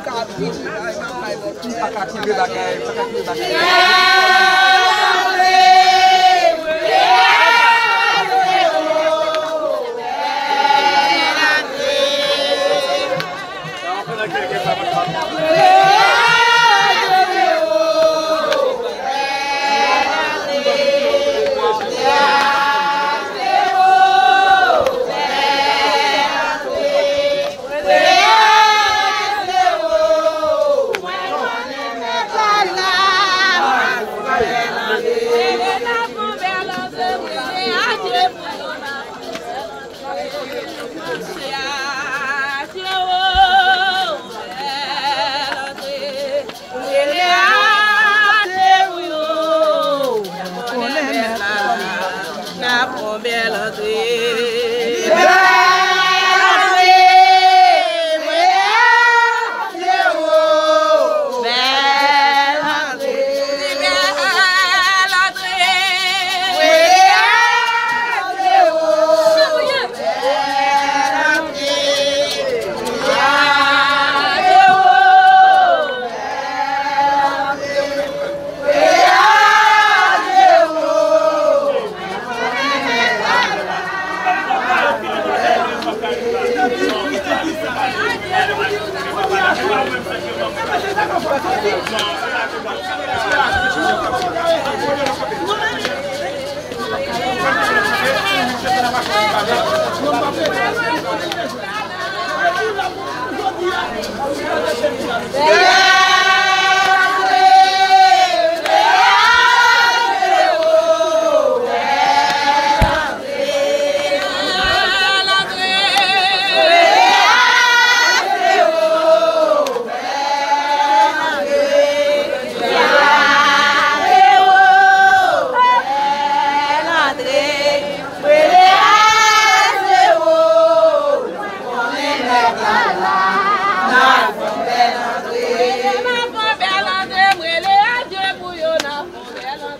Kakak kuda ele é kakak ele é guys.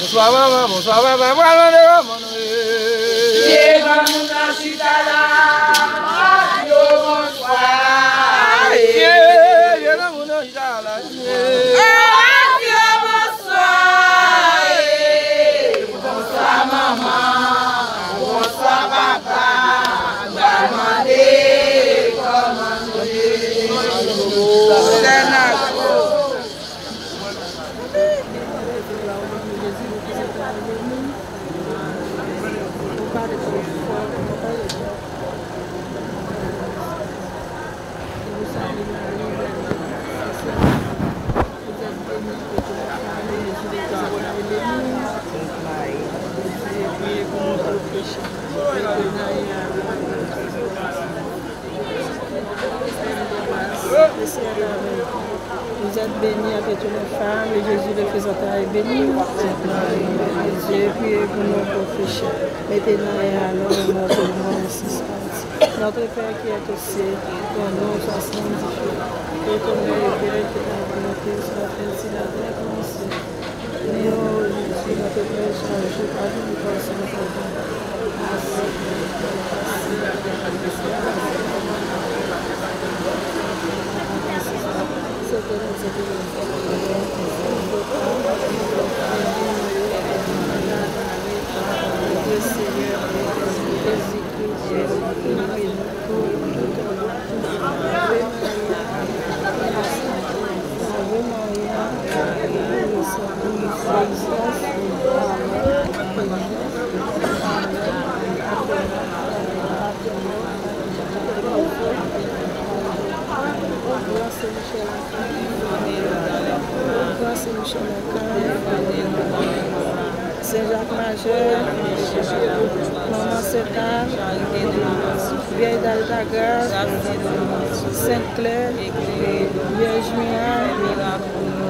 Bonsoir maman, bonsoir maman, moi le maman. Ye maman chita la. Vous êtes bénie avec toutes les femmes et Jésus le faisant est béni. Dieu, priez pour nos pauvres péchés. Maintenant et à l'heure de notre mort, assistance. Notre Père qui est au ciel, ton nom soit sanctifié. Que ton nom est béni, que ta volonté soit faite sur la terre comme au ciel. Et oh Jésus, notre Père, change, pardonne-nous Yes, Seigneur, Jésus-Christ, Jésus-Christ, Jésus-Christ.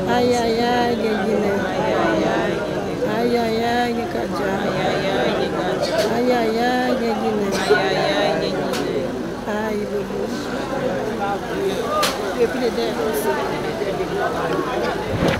Ayaya gegine. Ayaya gekaca. Ayaya gegine. Ay bubu. Öpüle de. Öpüle de.